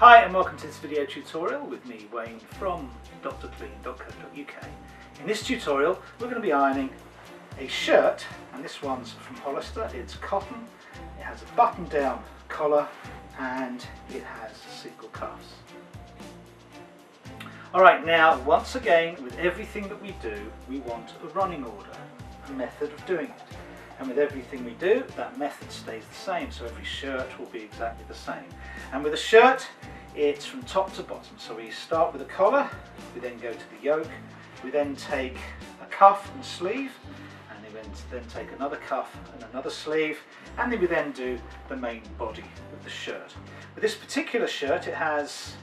Hi and welcome to this video tutorial with me Wayne from drclean.co.uk. In this tutorial we're going to be ironing a shirt and this one's from Hollister, it's cotton, it has a button down collar and it has single cuffs. Alright now once again with everything that we do we want a running order, a method of doing it. And with everything we do, that method stays the same. So every shirt will be exactly the same. And with a shirt, it's from top to bottom. So we start with a collar, we then go to the yoke, we then take a cuff and sleeve, and then, then take another cuff and another sleeve, and then we then do the main body of the shirt. With this particular shirt, it has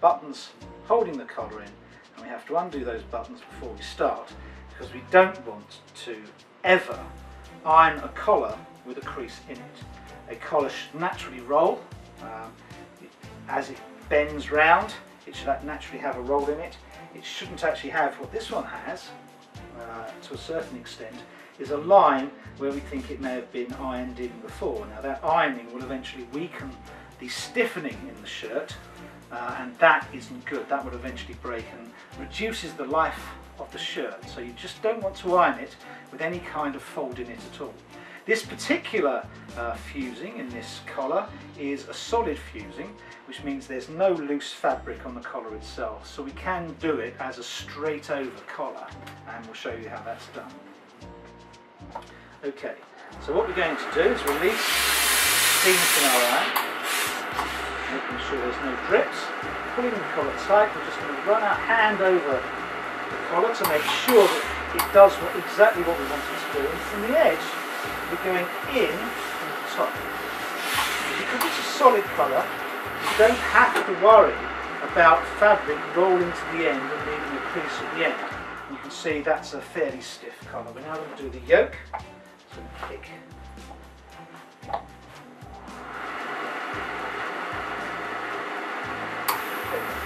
buttons holding the collar in, and we have to undo those buttons before we start, because we don't want to ever iron a collar with a crease in it. A collar should naturally roll um, as it bends round. It should naturally have a roll in it. It shouldn't actually have what this one has, uh, to a certain extent, is a line where we think it may have been ironed in before. Now that ironing will eventually weaken the stiffening in the shirt uh, and that isn't good. That would eventually break and reduces the life of the shirt. So you just don't want to iron it with any kind of fold in it at all. This particular uh, fusing in this collar is a solid fusing, which means there's no loose fabric on the collar itself. So we can do it as a straight over collar, and we'll show you how that's done. Okay, so what we're going to do is release steam from our iron making sure there's no drips. Pulling the collar tight, we're just going to run our hand over the collar to make sure that it does exactly what we want it to do. And from the edge, we're going in from the top. Because it's a solid colour, you don't have to worry about fabric rolling to the end and leaving a crease at the end. You can see that's a fairly stiff collar. We're now going to do the yoke. So kick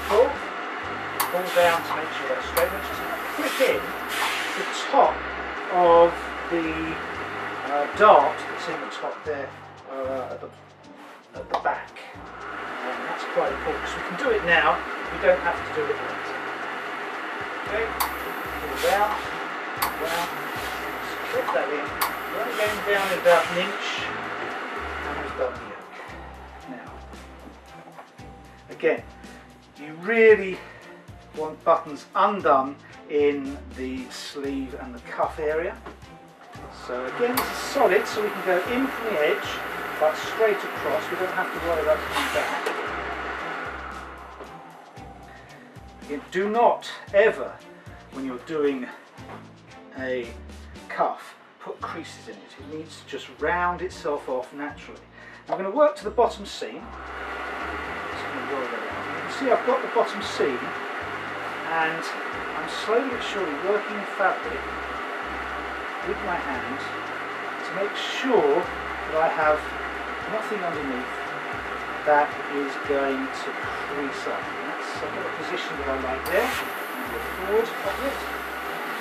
pull, pull down to make sure that's straight. And just clip in the top of the uh, dart that's in the top there uh, at, the, at the back. And that's quite important because we can do it now, we don't have to do it later. Okay, pull down, down, clip that in. Only going down about an inch and we've done the yoke. Now, again, you really want buttons undone in the sleeve and the cuff area. So again, this is solid, so we can go in from the edge, but straight across. We don't have to worry about coming back. Again, do not ever, when you're doing a cuff, put creases in it. It needs to just round itself off naturally. I'm going to work to the bottom seam see I've got the bottom seam and I'm slowly but surely working the fabric with my hand to make sure that I have nothing underneath that is going to crease up. And that's I've got the position that I like there. Go forward.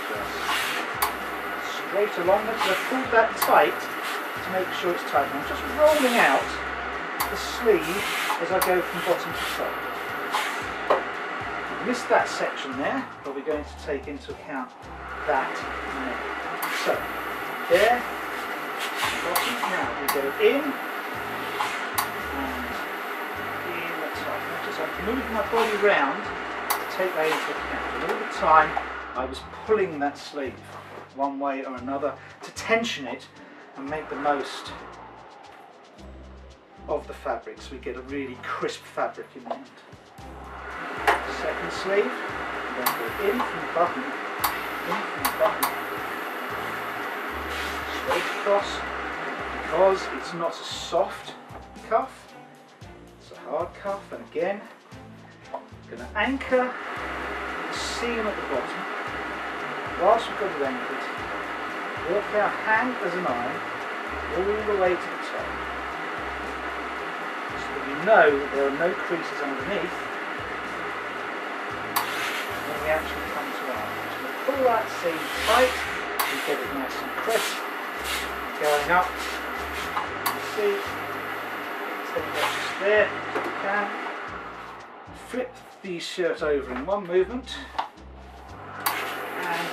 Just straight along. So I've pulled that tight to make sure it's tight. And I'm just rolling out the sleeve as I go from bottom to top missed that section there, but we're going to take into account that. So, there. Now we go in and in top. I just to move my body around to take that into account. All the time I was pulling that sleeve one way or another to tension it and make the most of the fabric so we get a really crisp fabric in the end second sleeve, then go in from the button, in from the button, across, because it's not a soft cuff, it's a hard cuff, and again, going to anchor the seam at the bottom, whilst we've got it anchored, walk our hand as an iron, all the way to the top, so that we know that there are no creases underneath, when we actually come to our pull that seam tight and get it nice and crisp going up. See so there can flip the shirt over in one movement. And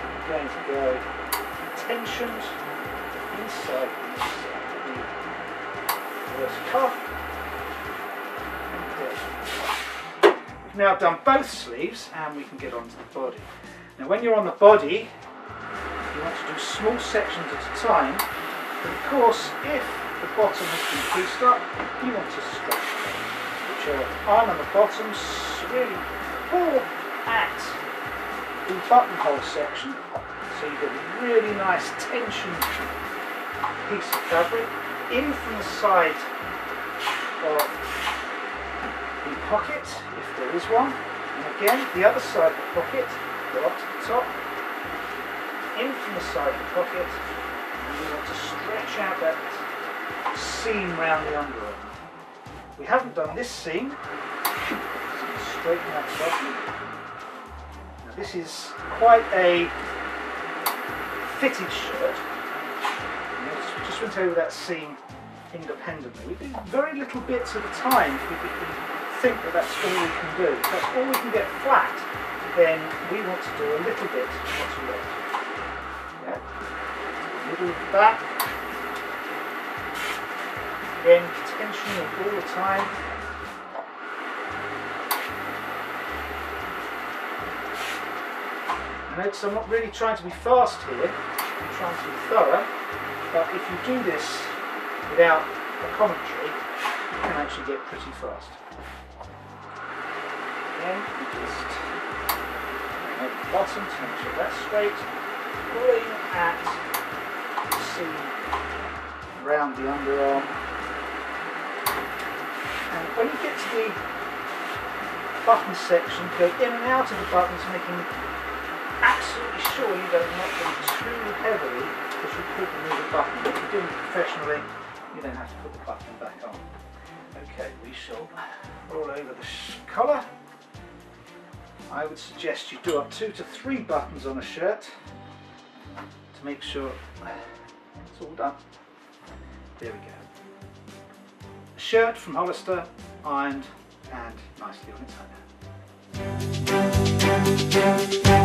I'm going to go. Tensioned inside the first cuff. We've now done both sleeves and we can get onto the body. Now when you're on the body want to do small sections at a time. But of course if the bottom has been creased up you want to stretch it which your arm and the bottom really pull at the buttonhole section so you get a really nice tension piece of fabric in from the side of the pocket if there is one. And again the other side of the pocket go up to the top in from the side of the pocket and we want to stretch out that seam round the underarm. We haven't done this seam, straighten that bottom. Now this is quite a fitted shirt. Just went over that seam independently. We do very little bits at a time if we, think that that's all we can do. If that's all we can get flat, then we want to do a little bit what's left. Yeah. The back. Again, tension all the time. Notice I'm not really trying to be fast here, I'm trying to be thorough, but if you do this without a commentary, you can actually get pretty fast. Again, just make the bottom to make sure that's straight, pulling at around the underarm. And when you get to the button section, go in and out of the buttons, making absolutely sure you don't knock them too heavily because you could remove the button. If you're doing it professionally, you then have to put the button back on. Okay, we shall roll over the collar. I would suggest you do up two to three buttons on a shirt to make sure it's all done. There we go. Shirt from Hollister, ironed and nicely on its hanger.